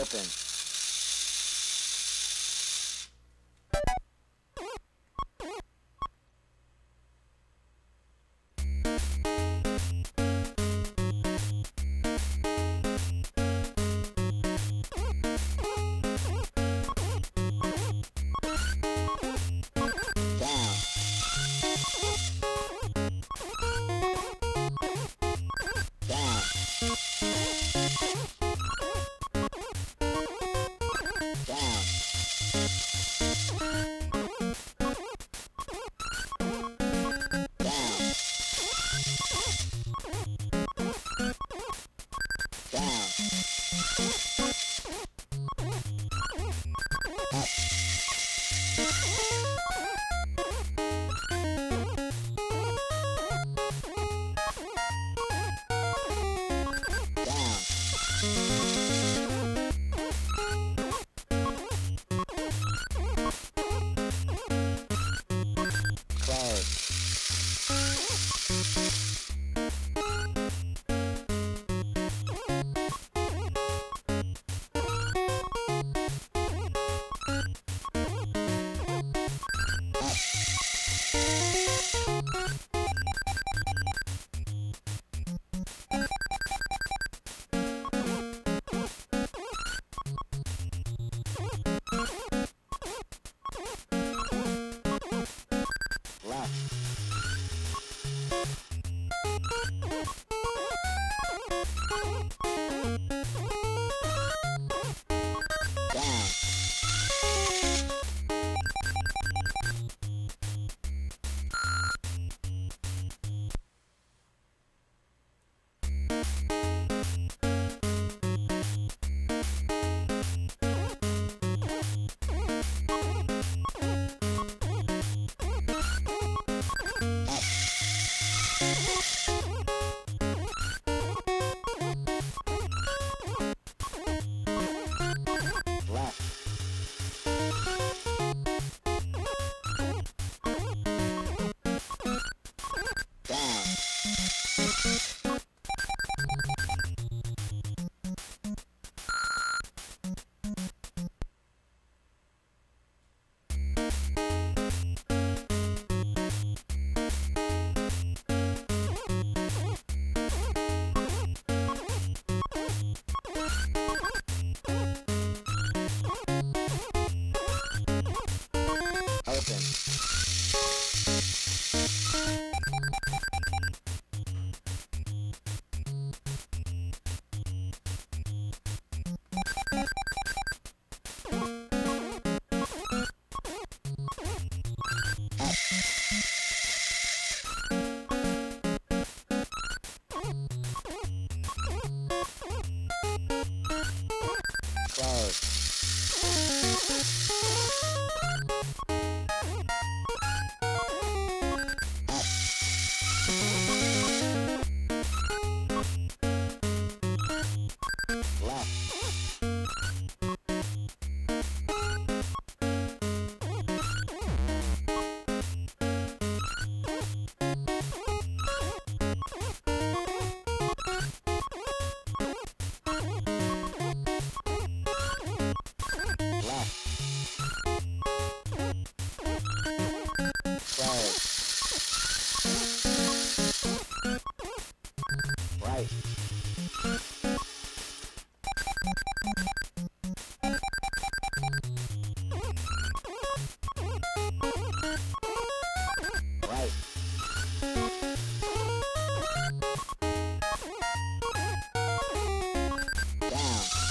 Open.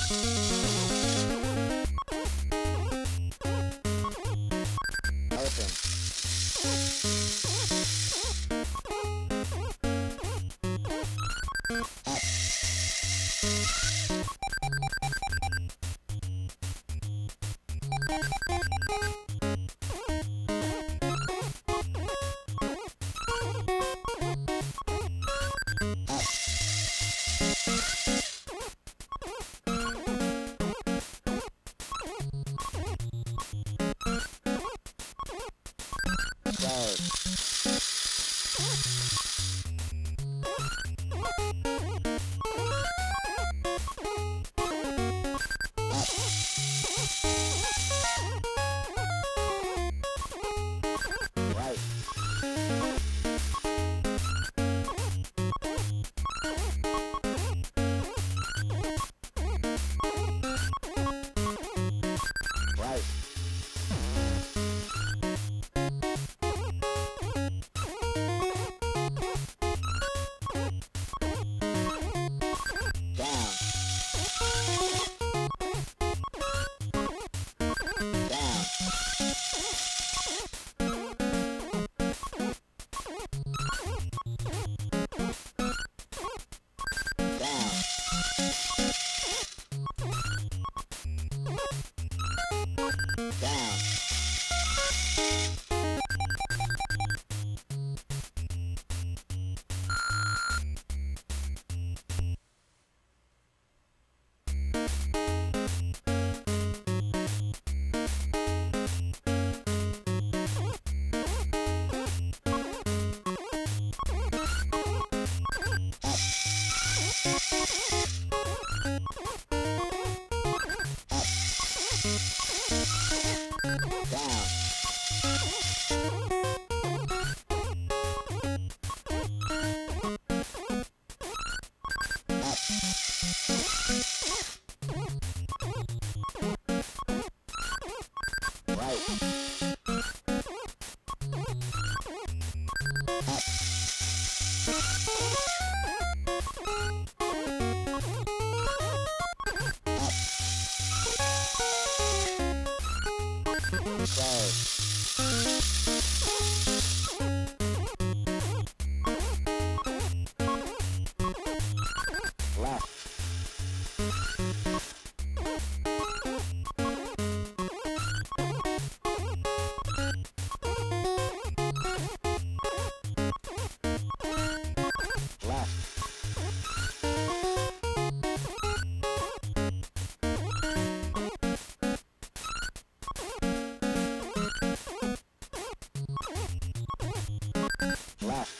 Down. Open. left.